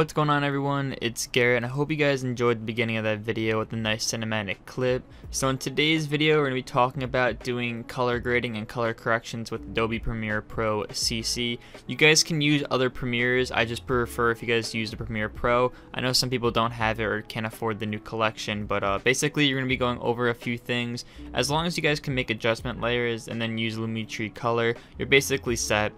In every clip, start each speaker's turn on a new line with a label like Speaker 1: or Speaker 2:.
Speaker 1: What's going on everyone, it's Garrett and I hope you guys enjoyed the beginning of that video with a nice cinematic clip. So in today's video we're going to be talking about doing color grading and color corrections with Adobe Premiere Pro CC. You guys can use other Premieres, I just prefer if you guys use the Premiere Pro. I know some people don't have it or can't afford the new collection, but uh, basically you're going to be going over a few things. As long as you guys can make adjustment layers and then use Lumetri Color, you're basically set.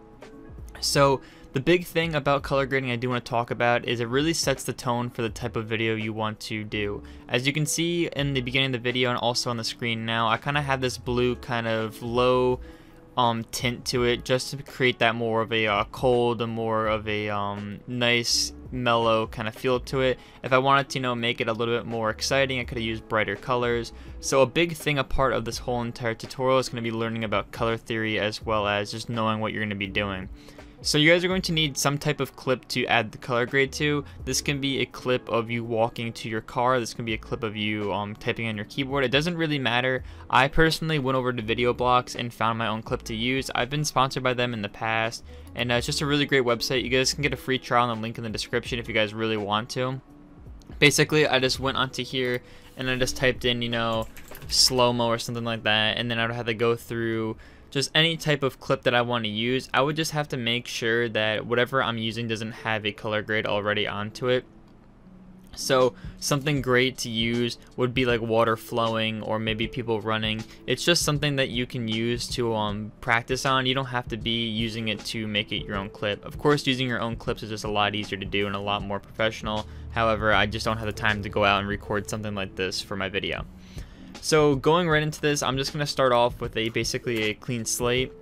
Speaker 1: So the big thing about color grading I do want to talk about is it really sets the tone for the type of video you want to do. As you can see in the beginning of the video and also on the screen now, I kind of have this blue kind of low um, tint to it just to create that more of a uh, cold and more of a um, nice mellow kind of feel to it. If I wanted to you know make it a little bit more exciting I could have used brighter colors. So a big thing a part of this whole entire tutorial is going to be learning about color theory as well as just knowing what you're going to be doing. So you guys are going to need some type of clip to add the color grade to. This can be a clip of you walking to your car. This can be a clip of you um, typing on your keyboard. It doesn't really matter. I personally went over to VideoBlocks and found my own clip to use. I've been sponsored by them in the past and uh, it's just a really great website. You guys can get a free trial on the link in the description if you guys really want to. Basically, I just went onto here and I just typed in, you know, slow-mo or something like that and then I would have to go through just any type of clip that I want to use, I would just have to make sure that whatever I'm using doesn't have a color grade already onto it. So something great to use would be like water flowing or maybe people running. It's just something that you can use to um, practice on. You don't have to be using it to make it your own clip. Of course, using your own clips is just a lot easier to do and a lot more professional. However, I just don't have the time to go out and record something like this for my video. So going right into this, I'm just going to start off with a basically a clean slate.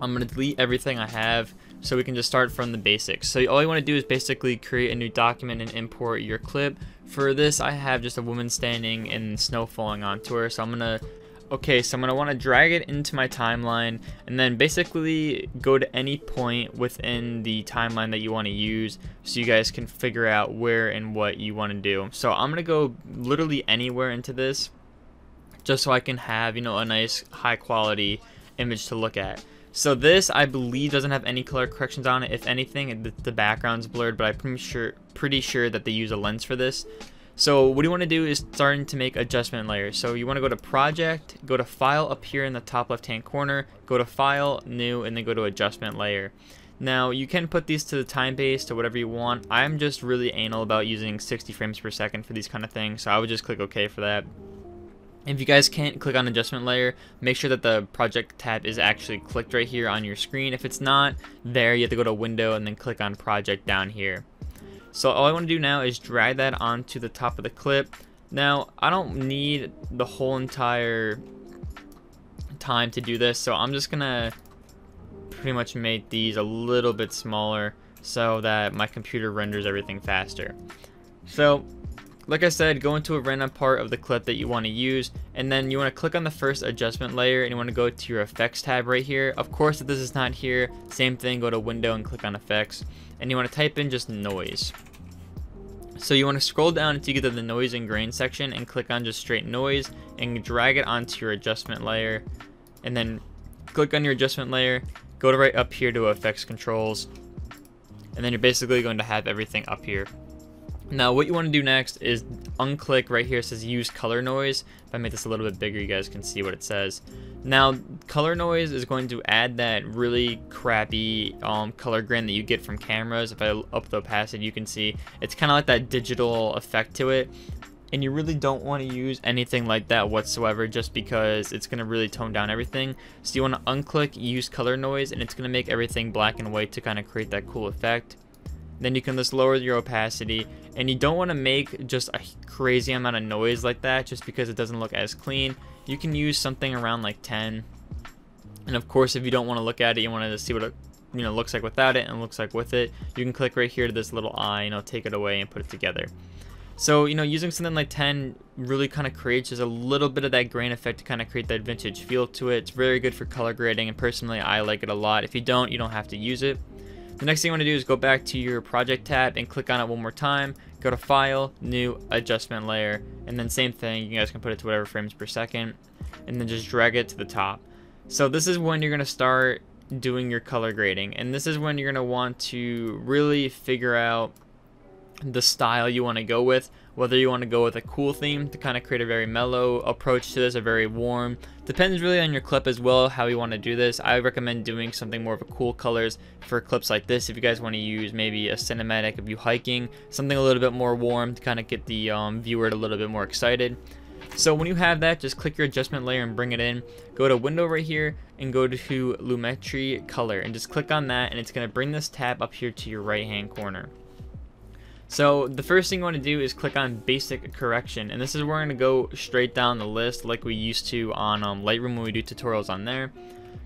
Speaker 1: I'm going to delete everything I have so we can just start from the basics. So all you want to do is basically create a new document and import your clip. For this, I have just a woman standing and snow falling onto her. So I'm going to Okay, so I'm going to want to drag it into my timeline and then basically go to any point within the timeline that you want to use so you guys can figure out where and what you want to do. So I'm going to go literally anywhere into this just so I can have, you know, a nice high quality image to look at. So this, I believe, doesn't have any color corrections on it. If anything, the, background's blurred, but I'm pretty sure, pretty sure that they use a lens for this. So what you want to do is starting to make adjustment layers. So you want to go to project, go to file up here in the top left hand corner, go to file, new, and then go to adjustment layer. Now you can put these to the time base to whatever you want. I'm just really anal about using 60 frames per second for these kind of things, so I would just click OK for that. If you guys can't click on adjustment layer, make sure that the project tab is actually clicked right here on your screen. If it's not there, you have to go to window and then click on project down here. So all I want to do now is drag that onto the top of the clip. Now, I don't need the whole entire time to do this, so I'm just going to pretty much make these a little bit smaller so that my computer renders everything faster. So like I said, go into a random part of the clip that you want to use, and then you want to click on the first adjustment layer, and you want to go to your effects tab right here. Of course, if this is not here, same thing, go to window and click on effects, and you want to type in just noise. So you want to scroll down until you get to the noise and grain section and click on just straight noise and drag it onto your adjustment layer and then click on your adjustment layer go to right up here to effects controls and then you're basically going to have everything up here now what you want to do next is unclick right here it says use color noise. If I make this a little bit bigger you guys can see what it says. Now color noise is going to add that really crappy um, color grain that you get from cameras. If I up the opacity you can see it's kind of like that digital effect to it. And you really don't want to use anything like that whatsoever just because it's going to really tone down everything. So you want to unclick use color noise and it's going to make everything black and white to kind of create that cool effect. Then you can just lower your opacity and you don't want to make just a crazy amount of noise like that just because it doesn't look as clean. You can use something around like 10. And of course, if you don't want to look at it, you want to see what it you know looks like without it and looks like with it. You can click right here to this little eye, you know, take it away and put it together. So, you know, using something like 10 really kind of creates just a little bit of that grain effect to kind of create that vintage feel to it. It's very good for color grading, and personally, I like it a lot. If you don't, you don't have to use it. The next thing you want to do is go back to your project tab and click on it one more time. Go to File, New, Adjustment Layer, and then same thing, you guys can put it to whatever frames per second, and then just drag it to the top. So this is when you're going to start doing your color grading, and this is when you're going to want to really figure out the style you want to go with whether you want to go with a cool theme to kind of create a very mellow approach to this, a very warm. Depends really on your clip as well, how you want to do this. I recommend doing something more of a cool colors for clips like this. If you guys want to use maybe a cinematic of you hiking, something a little bit more warm to kind of get the um, viewer a little bit more excited. So when you have that, just click your adjustment layer and bring it in. Go to window right here and go to Lumetri color and just click on that and it's going to bring this tab up here to your right hand corner. So the first thing you want to do is click on basic correction and this is where we're going to go straight down the list like we used to on um, Lightroom when we do tutorials on there.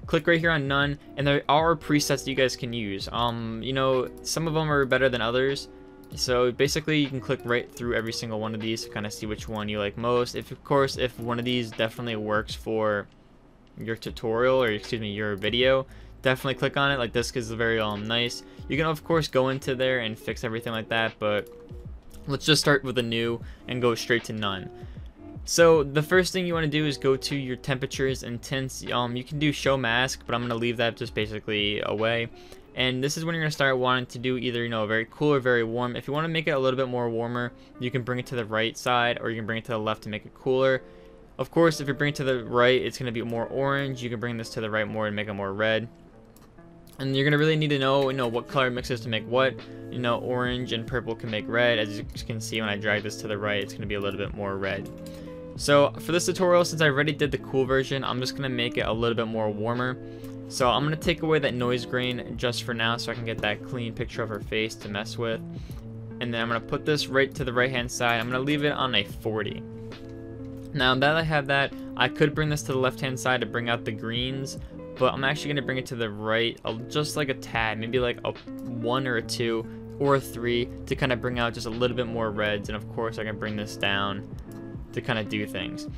Speaker 1: Click right here on none and there are presets that you guys can use. Um, you know, some of them are better than others. So basically you can click right through every single one of these to kind of see which one you like most. If of course, if one of these definitely works for your tutorial or excuse me, your video, definitely click on it. Like this it's very um nice. You can of course go into there and fix everything like that but let's just start with a new and go straight to none. So the first thing you want to do is go to your temperatures and tints. Um you can do show mask but i'm going to leave that just basically away. And this is when you're going to start wanting to do either you know very cool or very warm. If you want to make it a little bit more warmer you can bring it to the right side or you can bring it to the left to make it cooler. Of course if you bring it to the right it's going to be more orange. You can bring this to the right more and make it more red and you're gonna really need to know you know what color mixes to make what you know orange and purple can make red. As you can see when I drag this to the right it's gonna be a little bit more red. So for this tutorial since I already did the cool version I'm just gonna make it a little bit more warmer. So I'm gonna take away that noise grain just for now so I can get that clean picture of her face to mess with. And then I'm gonna put this right to the right hand side. I'm gonna leave it on a 40 now that I have that I could bring this to the left hand side to bring out the greens but I'm actually going to bring it to the right just like a tad, maybe like a 1 or a 2 or a 3 to kind of bring out just a little bit more reds and of course I can bring this down to kind of do things.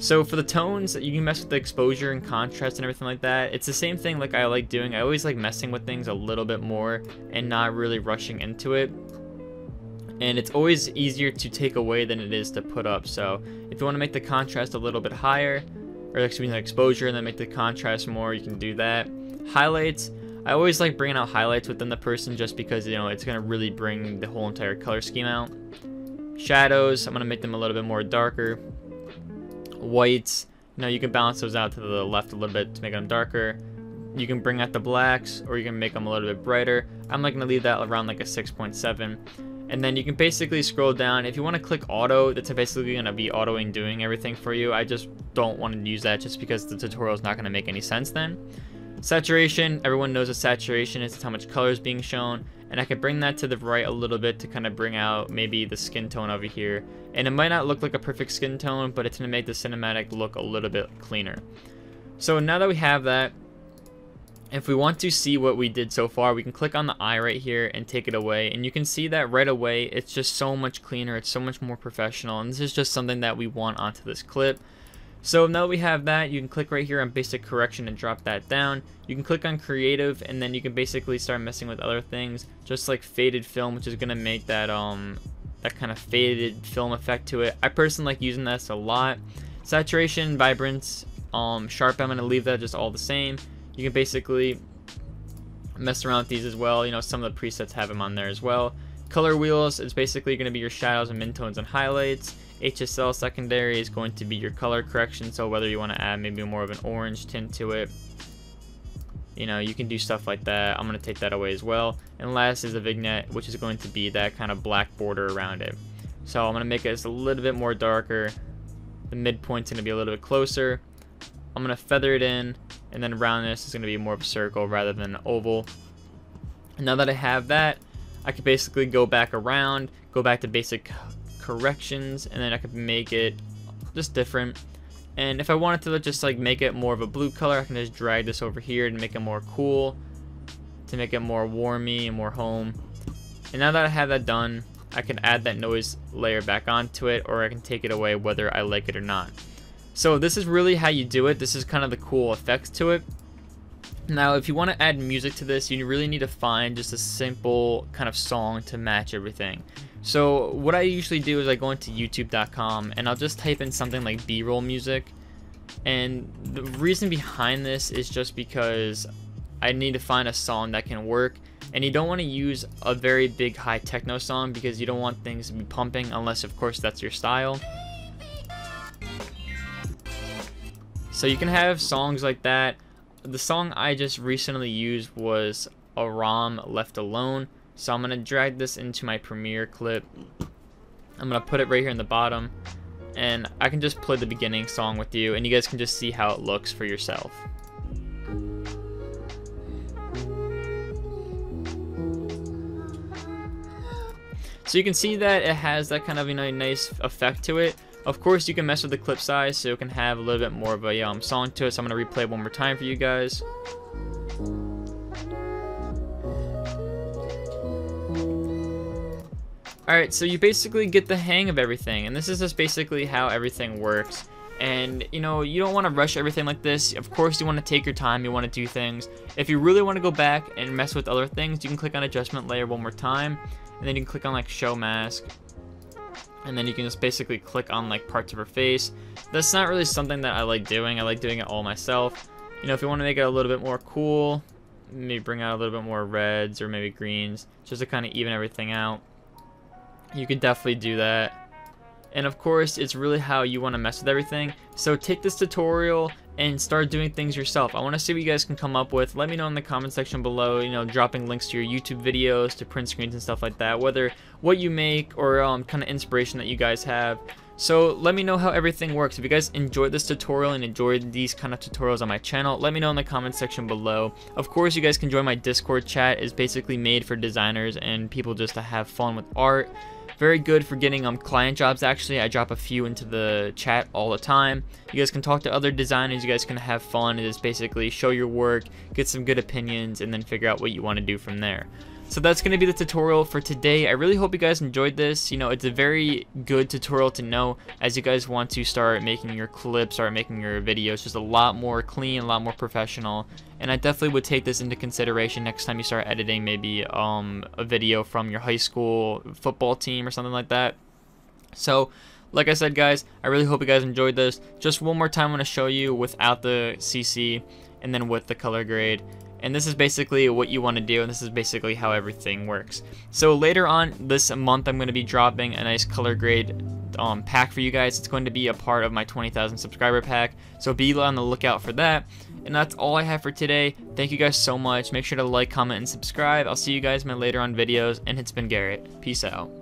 Speaker 1: So for the tones, you can mess with the exposure and contrast and everything like that. It's the same thing like I like doing. I always like messing with things a little bit more and not really rushing into it. And it's always easier to take away than it is to put up. So if you want to make the contrast a little bit higher, or excuse me, exposure and then make the contrast more, you can do that. Highlights, I always like bringing out highlights within the person just because, you know, it's going to really bring the whole entire color scheme out. Shadows, I'm going to make them a little bit more darker. Whites, you know, you can balance those out to the left a little bit to make them darker. You can bring out the blacks or you can make them a little bit brighter. I'm like going to leave that around like a 6.7 and then you can basically scroll down. If you want to click auto that's basically going to be autoing doing everything for you. I just don't want to use that just because the tutorial is not going to make any sense then. Saturation everyone knows what saturation is how much color is being shown. And I could bring that to the right a little bit to kind of bring out maybe the skin tone over here. And it might not look like a perfect skin tone but it's going to make the cinematic look a little bit cleaner. So now that we have that if we want to see what we did so far, we can click on the eye right here and take it away. And you can see that right away, it's just so much cleaner, it's so much more professional. And this is just something that we want onto this clip. So now that we have that, you can click right here on basic correction and drop that down. You can click on creative and then you can basically start messing with other things, just like faded film, which is gonna make that um that kind of faded film effect to it. I personally like using this a lot. Saturation, vibrance, um, sharp, I'm gonna leave that just all the same you can basically mess around with these as well. You know, some of the presets have them on there as well. Color wheels is basically going to be your shadows and midtones and highlights. HSL secondary is going to be your color correction, so whether you want to add maybe more of an orange tint to it, you know, you can do stuff like that. I'm going to take that away as well. And last is the vignette, which is going to be that kind of black border around it. So I'm going to make it just a little bit more darker. The midpoint's going to be a little bit closer. I'm going to feather it in and then roundness is going to be more of a circle rather than an oval. And now that I have that, I could basically go back around, go back to basic corrections, and then I could make it just different. And if I wanted to just like make it more of a blue color, I can just drag this over here to make it more cool, to make it more warmy and more home. And now that I have that done, I can add that noise layer back onto it, or I can take it away whether I like it or not. So this is really how you do it. This is kind of the cool effects to it. Now, if you want to add music to this, you really need to find just a simple kind of song to match everything. So what I usually do is I go into youtube.com and I'll just type in something like b-roll music. And the reason behind this is just because I need to find a song that can work And you don't want to use a very big high techno song because you don't want things to be pumping unless of course that's your style. So you can have songs like that. The song I just recently used was Aram Left Alone. So I'm going to drag this into my Premiere clip. I'm going to put it right here in the bottom. And I can just play the beginning song with you and you guys can just see how it looks for yourself. So you can see that it has that kind of you know nice effect to it. Of course, you can mess with the clip size so it can have a little bit more of a um, song to it. So I'm going to replay one more time for you guys. Alright, so you basically get the hang of everything, and this is just basically how everything works. And, you know, you don't want to rush everything like this. Of course, you want to take your time, you want to do things. If you really want to go back and mess with other things, you can click on adjustment layer one more time, and then you can click on like show mask, and then you can just basically click on like parts of her face. That's not really something that I like doing. I like doing it all myself. You know, if you want to make it a little bit more cool, maybe bring out a little bit more reds or maybe greens, just to kind of even everything out you could definitely do that. And of course, it's really how you want to mess with everything. So take this tutorial and start doing things yourself. I want to see what you guys can come up with. Let me know in the comment section below, you know, dropping links to your YouTube videos, to print screens and stuff like that. Whether what you make or um, kind of inspiration that you guys have. So let me know how everything works. If you guys enjoyed this tutorial and enjoyed these kind of tutorials on my channel, let me know in the comment section below. Of course, you guys can join my Discord chat. It's basically made for designers and people just to have fun with art. Very good for getting um, client jobs actually. I drop a few into the chat all the time. You guys can talk to other designers. You guys can have fun. It is basically show your work, get some good opinions, and then figure out what you want to do from there. So that's going to be the tutorial for today. I really hope you guys enjoyed this. You know, it's a very good tutorial to know as you guys want to start making your clips, start making your videos just a lot more clean, a lot more professional. And I definitely would take this into consideration next time you start editing maybe um, a video from your high school football team or something like that. So, like I said, guys, I really hope you guys enjoyed this. Just one more time, I'm going to show you without the CC and then with the color grade and this is basically what you want to do and this is basically how everything works. So later on this month I'm going to be dropping a nice color grade um, pack for you guys. It's going to be a part of my 20,000 subscriber pack so be on the lookout for that. And that's all I have for today. Thank you guys so much. Make sure to like comment and subscribe. I'll see you guys in my later on videos and it's been Garrett. Peace out